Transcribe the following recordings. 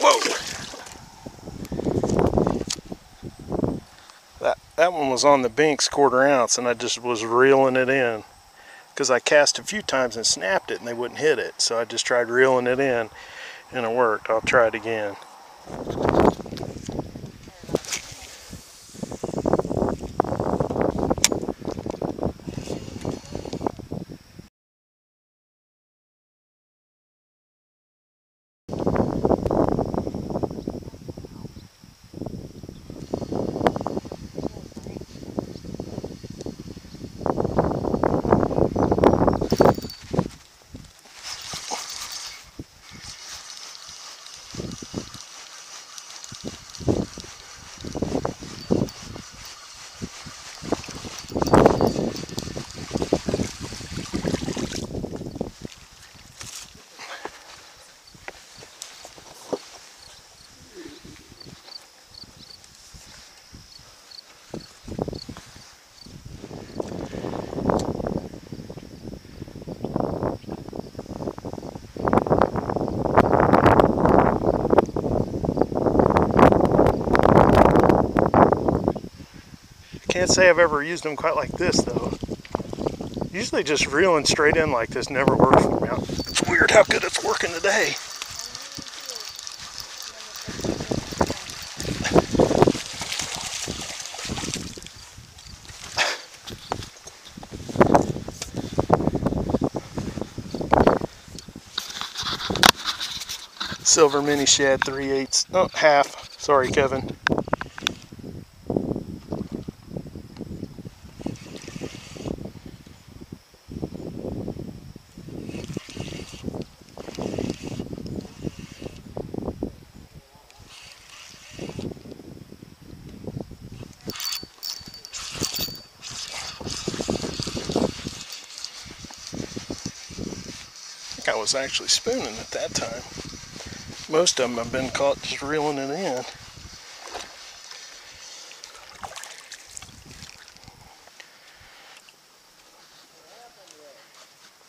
Whoa! That, that one was on the Binks quarter ounce and I just was reeling it in because I cast a few times and snapped it and they wouldn't hit it. So I just tried reeling it in and it worked. I'll try it again. Can't say I've ever used them quite like this though. Usually just reeling straight in like this never works for me. It's weird how good it's working today. Silver mini shad 3 eighths, no half. Sorry, Kevin. I was actually spooning at that time. Most of them have been caught just reeling it in.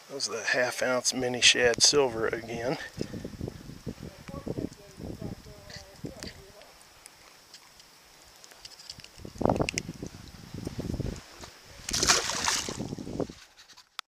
That was the half ounce mini shad silver again.